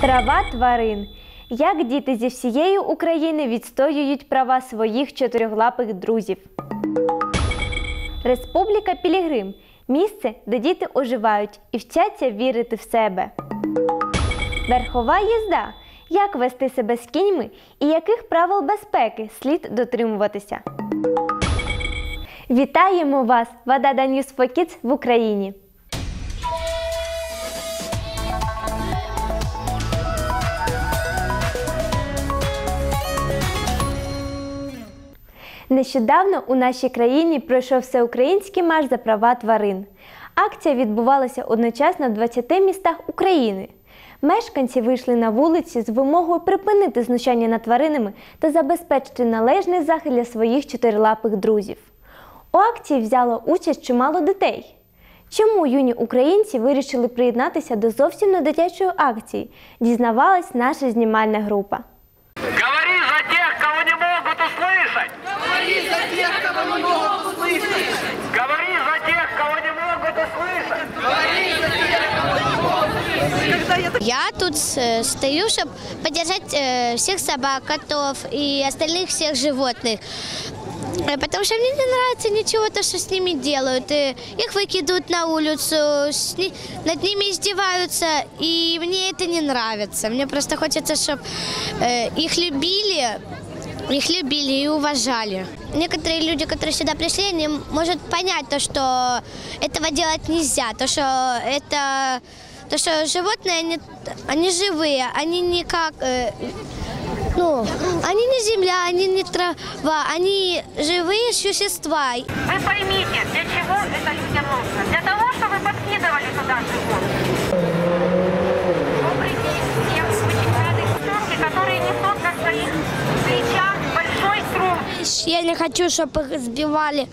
Права тварин. Як діти зі всієї України відстоюють права своїх чотирьохлапих друзів. Республіка Пілігрим місце, де діти оживають і вчаться вірити в себе. Верхова їзда. Як вести себе з кіньми і яких правил безпеки слід дотримуватися. Вітаємо вас! News for Kids в Україні! Нещодавно у нашій країні пройшов всеукраїнський марш за права тварин. Акція відбувалася одночасно в 20 містах України. Мешканці вийшли на вулиці з вимогою припинити знущання над тваринами та забезпечити належний захист для своїх чотирилапих друзів. У акції взяло участь чимало дітей. Чому юні українці вирішили приєднатися до зовсім не дитячої акції? Дізнавалась наша знімальна група. Я тут э, стою, чтобы поддержать э, всех собак, котов и остальных всех животных. Э, Потому что мне не нравится ничего, то, что с ними делают. И их выкидывают на улицу, ни- над ними издеваются, и мне это не нравится. Мне просто хочется, чтобы их любили, их любили и уважали. Некоторые люди, которые сюда пришли, они могут понять то, что этого делать нельзя, то, что это то, что животные, они, они живые, они не как, э, ну, они не земля, они не трава, они живые существа. Вы поймите, для чего это людям нужно. Для того, чтобы подкидывали туда животных. Добрый день всем. Очень рады девчонки, которые несут на своих плечах большой труд. Я не хочу, чтобы их сбивали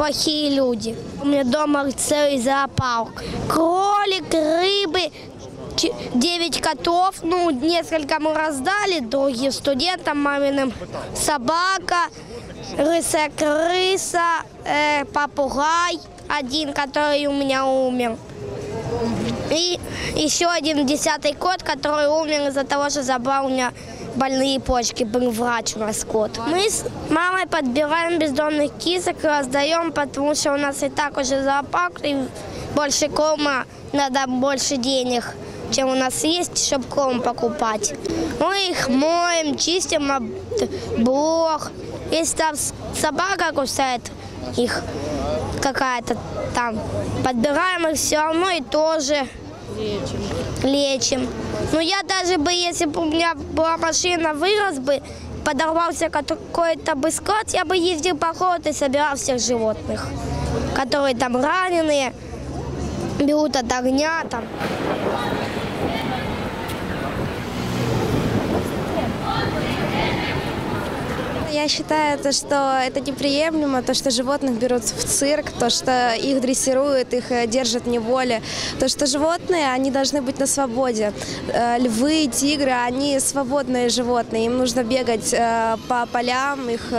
плохие люди. У меня дома целый зоопарк. Кролик, рыбы, ч- девять котов, ну, несколько мы раздали, другим студентам маминым. Собака, рысая крыса, э, попугай, один, который у меня умер. И еще один десятый кот, который умер из-за того, что забрал у меня больные почки, был врач у нас кот. Мы с мамой подбираем бездомных кисок и раздаем, потому что у нас и так уже зоопарк, и больше корма надо больше денег, чем у нас есть, чтобы корм покупать. Мы их моем, чистим блок. Если там собака кусает их какая-то там, подбираем их все равно и тоже лечим. Но я даже бы, если бы у меня была машина, вырос бы, подорвался какой-то бы скот, я бы ездил по городу и собирал всех животных, которые там раненые, берут от огня там. Я считаю, то, что это неприемлемо, то, что животных берут в цирк, то, что их дрессируют, их э, держат в неволе. То, что животные, они должны быть на свободе. Э, Львы, тигры, они свободные животные, им нужно бегать э, по полям, их,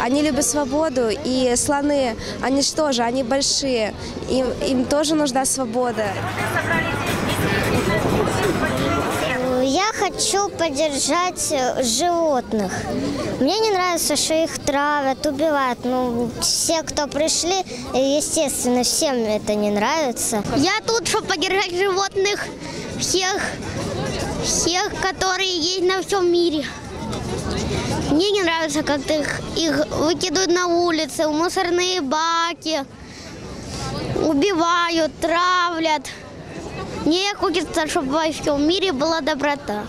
они любят свободу. И слоны, они что же, они большие, им, им тоже нужна свобода. Я хочу поддержать э, животных. Мне не нравится, что их травят, убивают. Ну, все, кто пришли, э, естественно, всем это не нравится. Я тут, чтобы поддержать животных всех, всех, которые есть на всем мире. Мне не нравится, как их, их выкидывают на улицы, в мусорные баки, убивают, травлят. Мне хочется, чтобы во всем мире была доброта.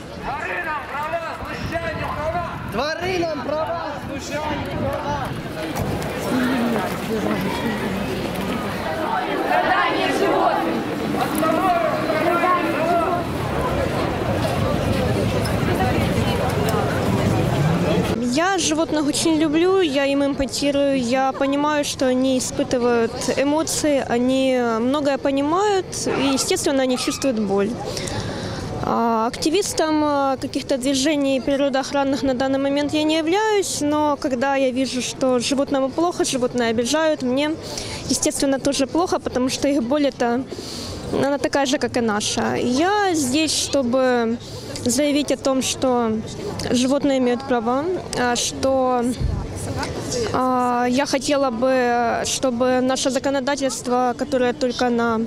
Тваринам права, знущання права. Я животных очень люблю, я им эмпатирую, я понимаю, что они испытывают эмоции, они многое понимают, и, естественно, они чувствуют боль. А, Активистом а, каких-то движений природоохранных на данный момент я не являюсь, но когда я вижу, что животному плохо, животные обижают, мне, естественно, тоже плохо, потому что их боль это она такая же, как и наша. Я здесь, чтобы заявить о том, что животные имеют права, а, что а, я хотела бы, чтобы наше законодательство, которое только на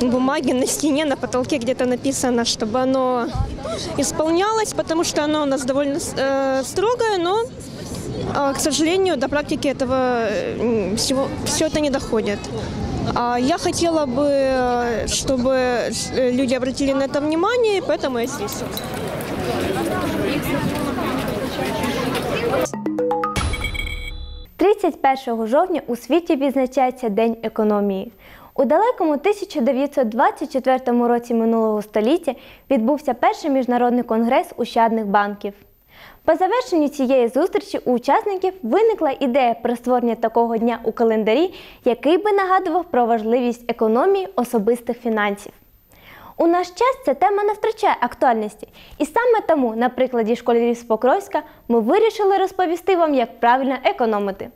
бумаге, на стене, на потолке где-то написано, чтобы оно исполнялось, потому что оно у нас довольно э, строгое, но, а, к сожалению, до практики этого э, всего, все это не доходит. А Я хотела бы, э, чтобы э, люди обратили на это внимание, поэтому я здесь. 31 жовтня у світі відзначається День економії. У далекому 1924 році минулого століття відбувся перший міжнародний конгрес ущадних банків. По завершенню цієї зустрічі у учасників виникла ідея про створення такого дня у календарі, який би нагадував про важливість економії особистих фінансів. У наш час ця тема не втрачає актуальності, і саме тому, на прикладі школярів з Покровська, ми вирішили розповісти вам, як правильно економити.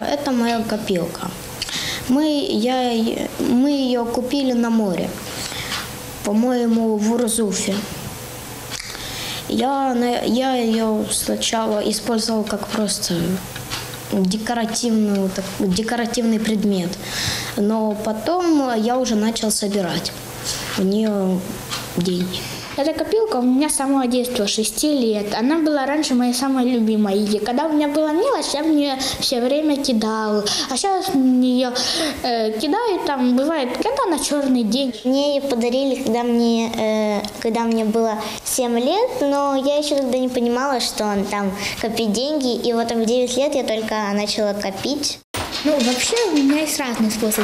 Это моя копилка. Мы, я, мы ее купили на море, по-моему, в Урзуфе. Я, я ее сначала использовал как просто декоративную, так- декоративный предмет, но потом я уже начал собирать в нее деньги. Эта копилка у меня с самого детства, 6 лет. Она была раньше моей самой любимой. И когда у меня была мелочь, я в нее все время кидал. А сейчас в нее э, кидаю, там бывает, когда на черный день. Мне ее подарили, когда мне, э, когда мне было 7 лет, но я еще тогда не понимала, что он там копить деньги. И вот в 9 лет я только начала копить. Ну, вообще у меня есть разный способ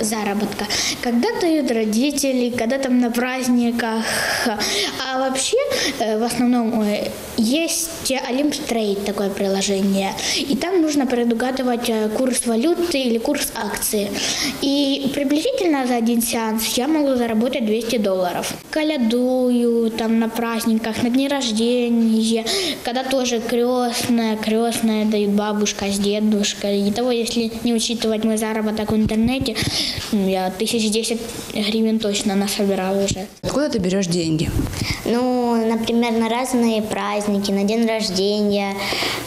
заработка. Когда дают родители, когда там на праздниках. А вообще, э, в основном, э, есть Олимп Трейд, такое приложение. И там нужно предугадывать э, курс валюты или курс акции. И приблизительно за один сеанс я могу заработать 200 долларов. Калядую там на праздниках, на дни рождения, когда тоже крестная, крестная дают бабушка с дедушкой. И того, если не учитывать мой заработок в интернете, м, я тысяч десять гривен точно насобирала уже. Откуда ты берешь деньги? Ну, например, на разные праздники, на день рождения,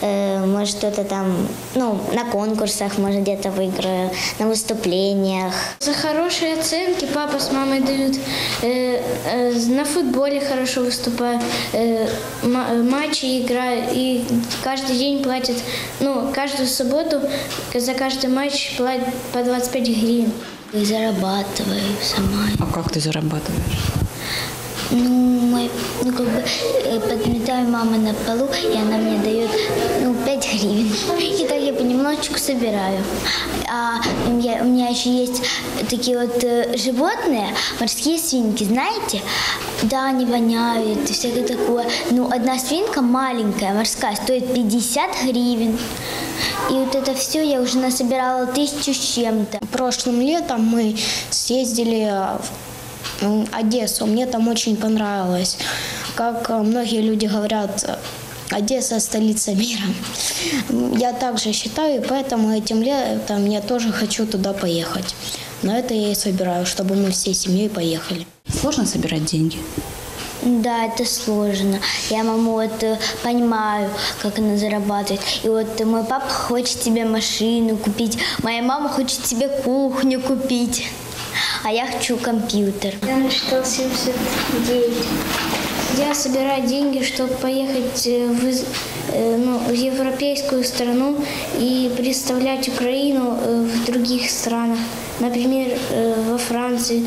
э, может что-то там, ну, на конкурсах, может где-то выиграю, на выступлениях. За хорошие оценки папа с мамой дают. Э, э, на футболе хорошо выступаю. Э, э, матчи играю. И каждый день платят, ну, каждую субботу за каждый матч платят по 25 гривен. И зарабатываю сама. А как ты зарабатываешь? Ну, мы, ну, как бы э, подметаю мама на полу, и она мне дает, ну, 5 гривен. И так я понемножечку собираю. А у меня, у меня еще есть такие вот э, животные, морские свинки, знаете? Да, они воняют и всякое такое. Ну, одна свинка маленькая, морская, стоит 50 гривен. И вот это все я уже насобирала тысячу с чем-то. Прошлым летом мы съездили Одессу. Мне там очень понравилось. Как э, многие люди говорят, э, Одесса – столица мира. Я также считаю, и поэтому этим летом я тоже хочу туда поехать. На это я и собираю, чтобы мы всей семьей поехали. Сложно собирать деньги? Да, это сложно. Я маму вот э, понимаю, как она зарабатывает. И вот мой папа хочет себе машину купить, моя мама хочет себе кухню купить, а я хочу компьютер. Я насчитал 79. Я собираю деньги, чтобы поехать э, в, э, ну, в европейскую страну и представлять Украину э, в других странах. Например, во Франции.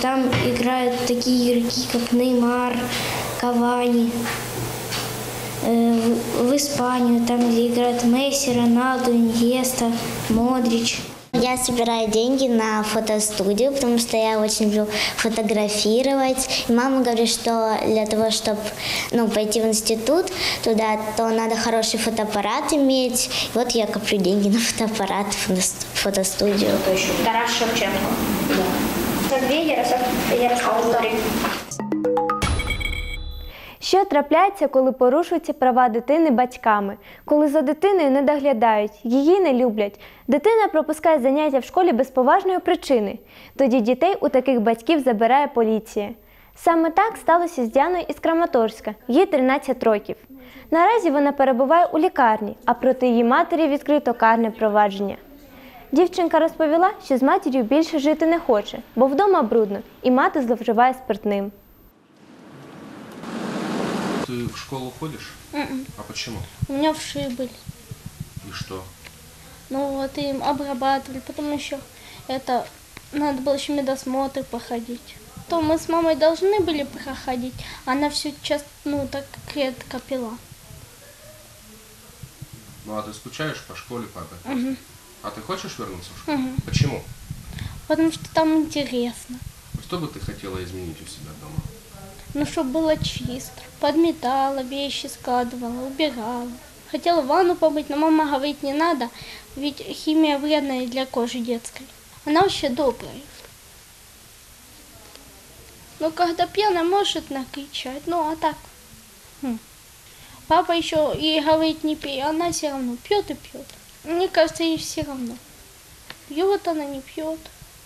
Там играют такие игроки, как Неймар, Кавани. В Испанию, там, где играют Месси, Роналду, Иньеста, Модрич. Я собираю деньги на фотостудию, потому что я очень люблю фотографировать. И мама говорит, что для того, чтобы ну, пойти в институт туда, то надо хороший фотоаппарат иметь. И вот я коплю деньги на фотоаппарат, фотос- фотостудию. Тарас Шевченко. Сергей Ярослав, Ярослав Що трапляється, коли порушуються права дитини батьками, коли за дитиною не доглядають, її не люблять. Дитина пропускає заняття в школі без поважної причини. Тоді дітей у таких батьків забирає поліція. Саме так сталося з Діаною із Краматорська, їй 13 років. Наразі вона перебуває у лікарні, а проти її матері відкрито карне провадження. Дівчинка розповіла, що з матір'ю більше жити не хоче, бо вдома брудно, і мати зловживає спиртним. Ты в школу ходишь? Мгм. А почему? У меня вши были. И что? Ну вот им обрабатывали. Потом еще это надо было еще медосмотр проходить. То мы с мамой должны были проходить. Она все час, ну так редко пила. Ну а ты скучаешь по школе, папе? Мгм. А ты хочешь вернуться в школу? Мгм. Почему? Потому что там интересно. Что бы ты хотела изменить у себя дома? Ну, чтобы было чисто. Подметала, вещи складывала, убирала. Хотела ванну помыть, но мама говорит, не надо, ведь химия вредная для кожи детской. Она вообще добрая. Ну, когда пьяная, может накричать, ну, а так. хм. Папа еще ей говорит, не пей, а она все равно пьет и пьет. Мне кажется, ей все равно. Пьет она, не пьет.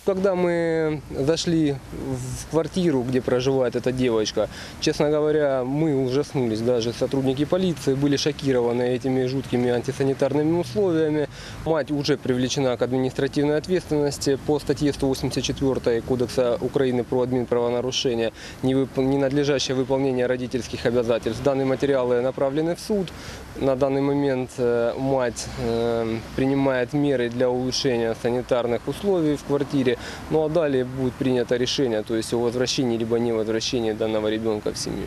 Когда мы зашли в квартиру, где проживает эта девочка, честно говоря, мы ужаснулись, даже сотрудники полиции были шокированы этими жуткими антисанитарными условиями. Мать уже привлечена к административной ответственности по статье 184 Кодекса Украины про админправонарушение ненадлежащее выполнение родительских обязательств. Данные материалы направлены в суд. На данный момент э, мать э, принимает меры для улучшения санитарных условий в квартире. Ну а далее будет принято решение, то есть о возвращении либо не возвращении данного ребенка в семью.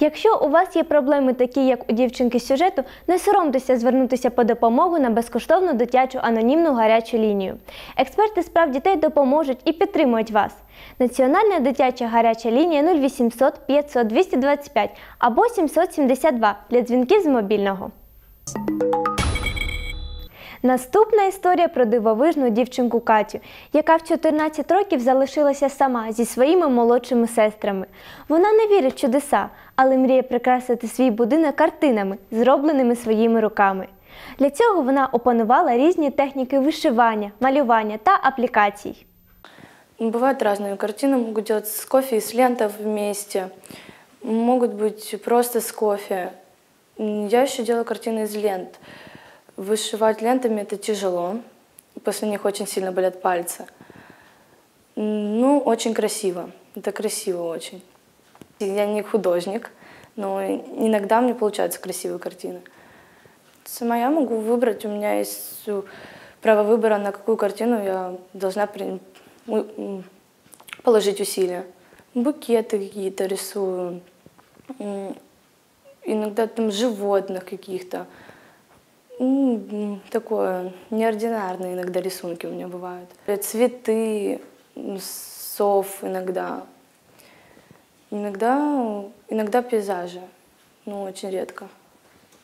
Якщо у вас є проблеми такі, як у дівчинки з сюжету, не соромтеся звернутися по допомогу на безкоштовну дитячу анонімну гарячу лінію. Експерти з прав дітей допоможуть і підтримують вас. Національна дитяча гаряча лінія 0800 500 225 або 772 для дзвінків з мобільного. Наступна історія про дивовижну дівчинку Катю, яка в 14 років залишилася сама зі своїми молодшими сестрами. Вона не вірить в чудеса, але мріє прикрасити свій будинок картинами, зробленими своїми руками. Для цього вона опанувала різні техніки вишивання, малювання та аплікацій. Бывают разные картины, могут делать с кофе и с лентов вместе, могут быть просто с кофе. М, Я еще делаю картины из лент. Вышивать лентами это тяжело, после них очень сильно болят пальцы. Ну, очень красиво, это красиво очень. Я не художник, но иногда мне получаются красивые картины. Сама я могу выбрать, у меня есть право выбора, на какую картину я должна при- положить усилия. Букеты какие-то рисую, иногда там животных каких-то. Такое неординарные иногда рисунки у меня бывают. Цветы, сов иногда. Иногда, иногда пейзажи, но очень редко.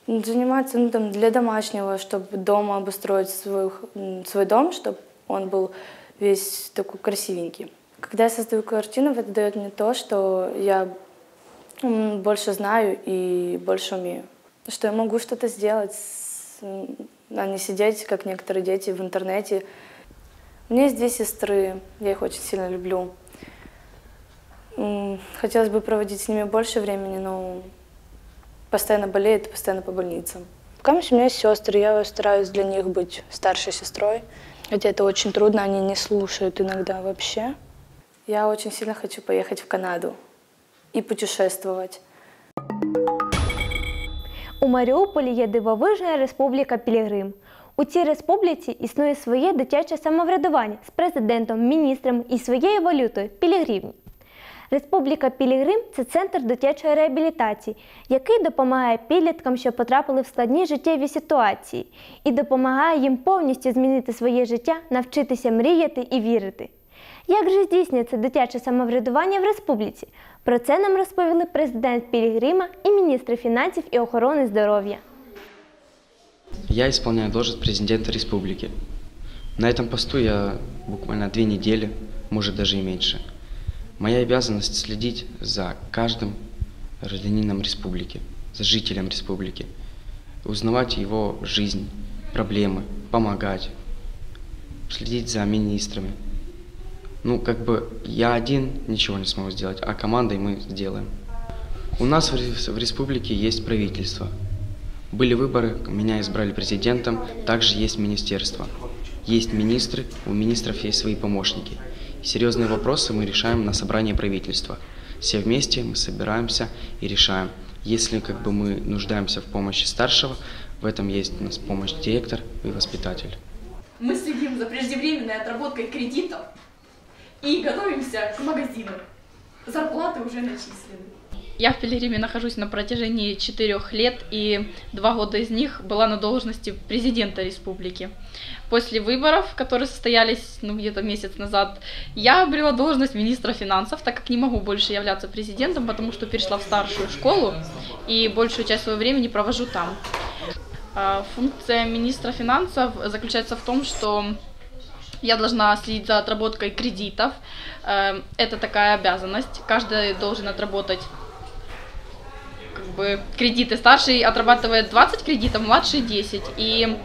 Заниматься ну, там, для домашнего, чтобы дома обустроить свой, свой дом, чтобы он был весь такой красивенький. Когда я создаю картину, это дает мне то, что я больше знаю и больше умею. Что я могу что-то сделать, а не сидеть, как некоторые дети, в интернете. У меня есть две сестры, я их очень сильно люблю. Хотелось бы проводить с ними больше времени, но постоянно болеет, постоянно по больницам. Пока у меня есть сестры, я стараюсь для них быть старшей сестрой. Хотя это очень трудно, они не слушают иногда вообще. Я очень сильно хочу поехать в Канаду и путешествовать. У Маріуполі є дивовижна республіка Пілігрим. У цій республіці існує своє дитяче самоврядування з президентом, міністрами і своєю валютою Пілігривні. Республіка Пілігрим це центр дитячої реабілітації, який допомагає підліткам, що потрапили в складні життєві ситуації, і допомагає їм повністю змінити своє життя, навчитися мріяти і вірити. Як же здійснюється дитяче самоврядування в республіці? Про це нам розповіли президент Пілігрима і міністр фінансів і охорони здоров'я. Я исполняю должность президента республики. На этом посту я буквально две недели, может даже и меньше. Моя обязанность следить за каждым гражданином республики, за жителем республики, узнавать его жизнь, проблемы, помогать, следить за министрами, ну, как бы я один ничего не смогу сделать, а командой мы сделаем. У нас в рес- в республике есть правительство. Были выборы, меня избрали президентом, также есть министерство. Есть министры, у министров есть свои помощники. Серьезные вопросы мы решаем на собрании правительства. Все вместе мы собираемся и решаем. Если как бы мы нуждаемся в помощи старшего, в этом есть у нас помощь директор и воспитатель. Мы следим за преждевременной отработкой кредитов и готовимся к магазинам. Зарплаты уже начислены. Я в Пилигриме нахожусь на протяжении четырех лет, и два года из них была на должности президента республики. После выборов, которые состоялись ну, где-то месяц назад, я обрела должность министра финансов, так как не могу больше являться президентом, потому что перешла в старшую школу и большую часть своего времени провожу там. А, Функция министра финансов заключается в том, что я должна следить за отработкой кредитов. Э, Это такая обязанность. Каждый должен отработать как бы кредиты. Старший отрабатывает 20 кредитов, младший 10. И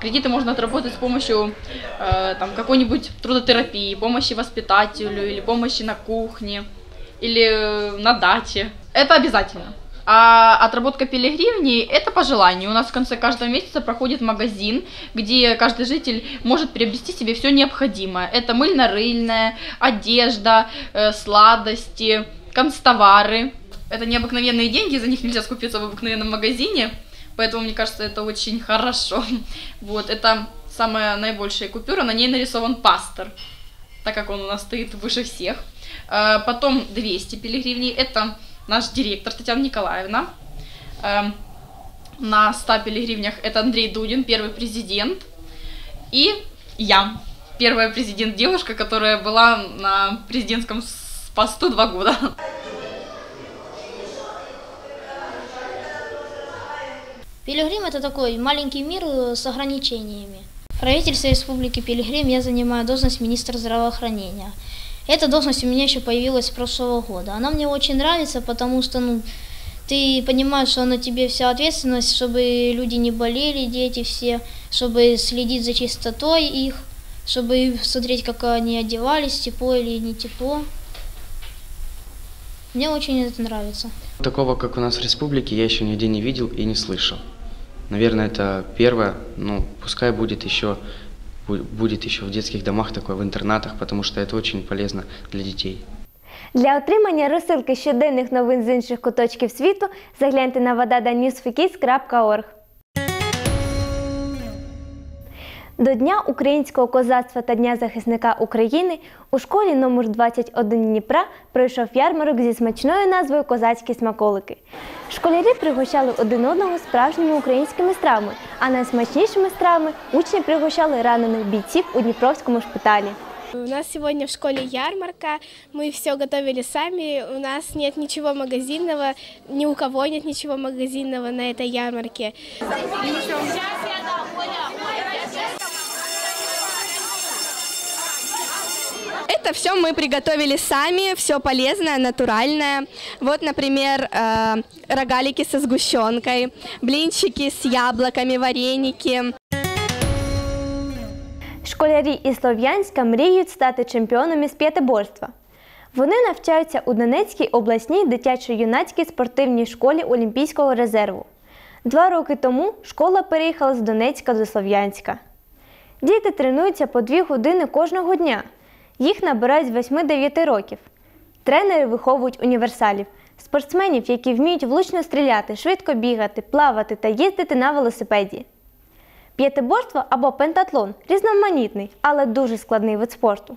кредиты можно отработать с помощью э, там, какой-нибудь трудотерапии, помощи воспитателю или помощи на кухне или э, на даче. Это обязательно. А отработка пилигримней – это по желанию. У нас в конце каждого месяца проходит магазин, где каждый житель может приобрести себе все необходимое. Это мыльно-рыльная, одежда, э, сладости, констовары. Это необыкновенные деньги, за них нельзя скупиться в обыкновенном магазине, поэтому мне кажется, это очень хорошо. Вот, это самая наибольшая купюра, на ней нарисован пастор, так как он у нас стоит выше всех. Э, Потом 200 пилигривней, это наш директор Татьяна Николаевна. Эм, На 100 пилигривнях это Андрей Дудин, первый президент. И я, первая президент-девушка, которая была на президентском посту два года. Пилигрим это такой маленький мир э, с ограничениями. В правительстве Республики Пилигрим я занимаю должность министра здравоохранения. Эта должность у меня еще появилась с прошлого года. Она мне очень нравится, потому что ну, ты понимаешь, что на тебе вся ответственность, чтобы люди не болели, дети все, чтобы следить за чистотой их, чтобы смотреть, как они одевались, тепло или не тепло. Мне очень это нравится. Такого, как у нас в республике, я еще нигде не видел и не слышал. Наверное, это первое, ну, пускай будет еще, будет еще в детских домах такое, в интернатах, потому что это очень полезно для детей. Для отримання розсилки щоденних новин з інших куточків світу загляньте на vadada.newsfekids.org. До Дня українського козацтва та Дня захисника України у школі номер 21 Дніпра пройшов ярмарок зі смачною назвою Козацькі смаколики. Школярі пригощали один одного справжніми українськими стравами, а найсмачнішими стравами учні пригощали ранених бійців у Дніпровському шпиталі. У нас сегодня в школе ярмарка, мы все готовили сами, у нас нет ничего магазинного, ни у кого нет ничего магазинного на этой ярмарке. Это все мы приготовили сами, все полезное, натуральное. Вот, например, э, рогалики со сгущенкой, блинчики с яблоками, вареники. Школярі із Слов'янська мріють стати чемпіонами з п'ятиборства. Вони навчаються у Донецькій обласній дитячо-юнацькій спортивній школі Олімпійського резерву. Два роки тому школа переїхала з Донецька до Слов'янська. Діти тренуються по дві години кожного дня. Їх набирають з 8-9 років. Тренери виховують універсалів, спортсменів, які вміють влучно стріляти, швидко бігати, плавати та їздити на велосипеді. П'ятиборство або пентатлон різноманітний, але дуже складний вид спорту.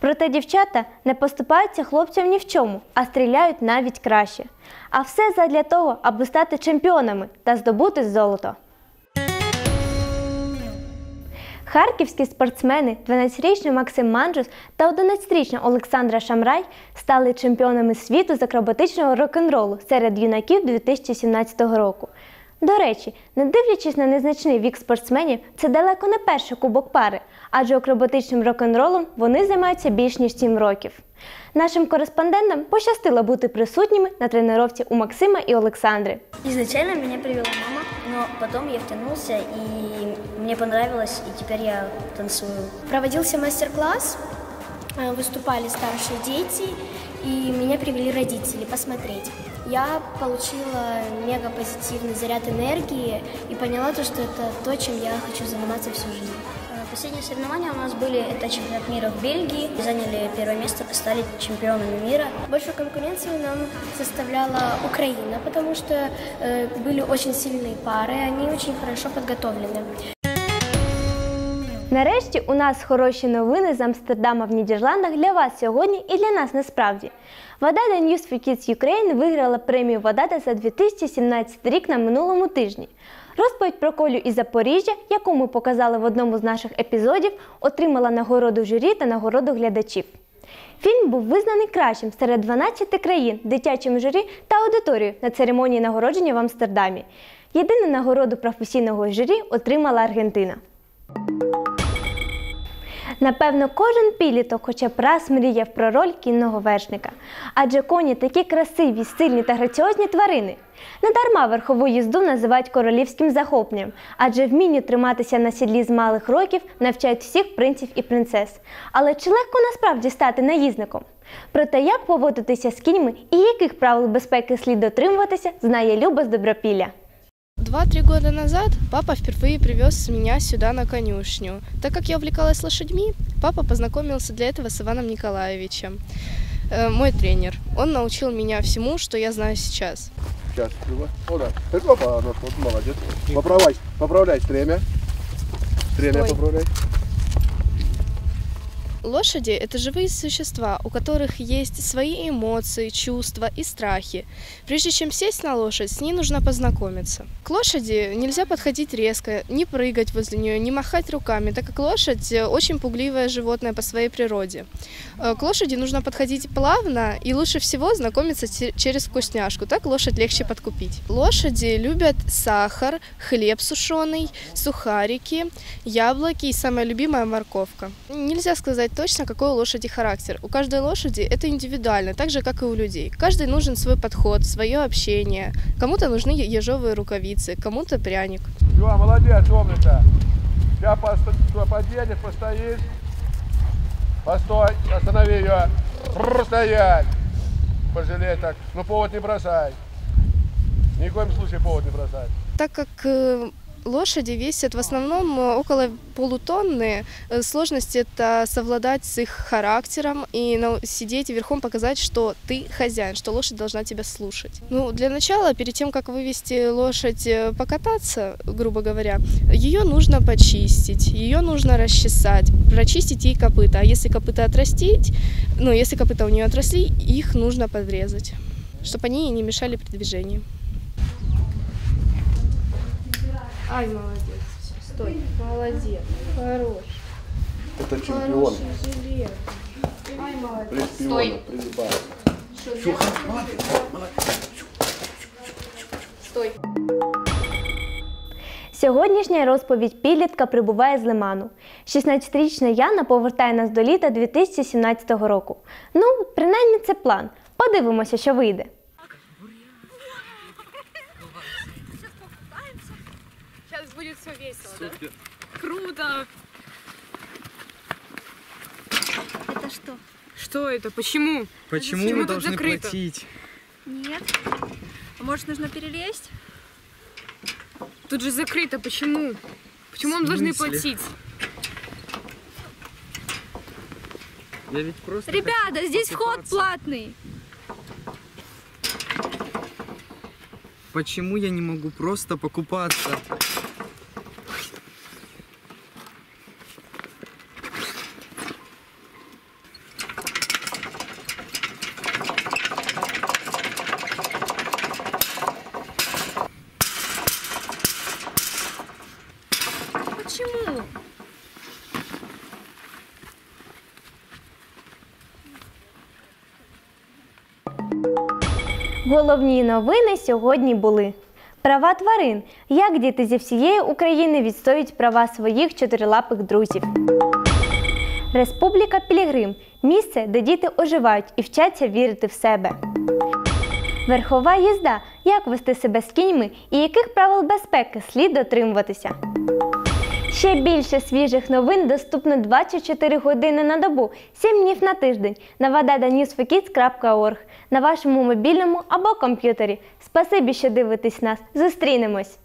Проте дівчата не поступаються хлопцям ні в чому, а стріляють навіть краще. А все задля того, аби стати чемпіонами та здобути золото. Харківські спортсмени 12-річний Максим Манджус та 11-річна Олександра Шамрай стали чемпіонами світу з акробатичного рок-н-ролу серед юнаків 2017 року. До речі, не дивлячись на незначний вік спортсменів, це далеко не перший кубок пари, адже акробатичним рок-н-ролом вони займаються більш ніж 7 років. Нашим кореспондентам пощастило бути присутніми на тренировці у Максима і Олександри. Изначально меня привела мама, но потом я втянулся, и мне понравилось, и теперь я танцую. Проводился мастер-класс, э, выступали старшие дети, и меня привели родители посмотреть. Я получила мега позитивный заряд энергии и поняла то, что это то, чем я хочу заниматься всю жизнь. Э, Последние соревнования у нас были, это чемпионат мира в Бельгии. Заняли первое место, стали чемпионами мира. Большую конкуренцию нам составляла Украина, потому что э, были очень сильные пары, они очень хорошо подготовлены. Нарешті у нас хороші новини з Амстердама в Нідерландах для вас сьогодні і для нас насправді. Водада News for Kids Ukraine виграла премію Водада за 2017 рік на минулому тижні. Розповідь про Колю із Запоріжжя, яку ми показали в одному з наших епізодів, отримала нагороду журі та нагороду глядачів. Фільм був визнаний кращим серед 12 країн дитячим журі та аудиторією на церемонії нагородження в Амстердамі. Єдину нагороду професійного журі отримала Аргентина. Напевно, кожен підліток хоча б раз мріяв про роль кінного вершника. Адже коні такі красиві, сильні та граціозні тварини. Недарма верхову їзду називають королівським захопленням, адже вмінню триматися на сідлі з малих років навчають всіх принців і принцес. Але чи легко насправді стати наїзником? Про те, як поводитися з кіньми і яких правил безпеки слід дотримуватися, знає Люба з Добропілля. Два-три года назад папа впервые привез меня сюда на конюшню. Так как я увлекалась лошадьми, папа познакомился для этого с Иваном Николаевичем, э, мой тренер. Он научил меня всему, что я знаю сейчас. Сейчас. О, да. Опа, ножку, вот, молодец. Поправляй, поправляй стремя. Стремя Стой. поправляй. Лошади – это живые существа, у которых есть свои эмоции, чувства и страхи. Прежде чем сесть на лошадь, с ней нужно познакомиться. К лошади нельзя подходить резко, не прыгать возле нее, не махать руками, так как лошадь очень пугливое животное по своей природе. Э, К лошади нужно подходить плавно и лучше всего знакомиться через вкусняшку, так лошадь легче подкупить. Лошади любят сахар, хлеб сушеный, сухарики, яблоки и самая любимая морковка. Нельзя сказать точно, какой у лошади характер. У каждой лошади это индивидуально, так же, как и у людей. Каждый нужен свой подход, свое общение. Кому-то нужны ежовые рукавицы, кому-то пряник. Все, молодец, умница. Сейчас подъедешь, постоишь. Постой, останови ее. Стоять. Пожалей так. Ну повод не бросай. Ни в коем случае повод не бросай. Так как э, лошади весят в основном э, около полутонны, э, сложность это совладать с их характером и сидеть верхом показать, что ты хозяин, что лошадь должна тебя слушать. Ну, для начала, перед тем, как вывести лошадь э, покататься, грубо говоря, ее нужно почистить, ее нужно расчесать, прочистить ей копыта. А если копыта отрастить, ну, если копыта у нее отросли, их нужно подрезать, чтобы они не мешали при движении. Ай, молодец. Стой. Молодец. Хорош. Это чемпион. Ай, молодец. Пришпиона, прилипает. Чух, молодец, молодец. Стой. Сьогоднішня розповідь підлітка прибуває з лиману. 16-річна Яна повертає нас до літа 2017 року. Ну, принаймні це план. Подивимося, що вийде. Все весело, да? Круто! Это что? Что это? Почему? Почему Почему мы должны закрыто? платить? Нет. А может, нужно перелезть? Тут же закрыто. Почему? Почему мы должны платить? Я ведь просто... Ребята, здесь вход платный. Почему я не могу просто покупаться? Головні новини сьогодні були. Права тварин. Як діти зі всієї України відстоюють права своїх чотирилапих друзів. Республіка Пілігрим місце, де діти оживають і вчаться вірити в себе. Верхова їзда. Як вести себе з кіньми і яких правил безпеки слід дотримуватися. Ще більше свіжих новин доступно 24 години на добу, 7 днів на тиждень на vadada.newsforkids.org на вашому мобільному або комп'ютері. Спасибі, що дивитесь нас. Зустрінемось!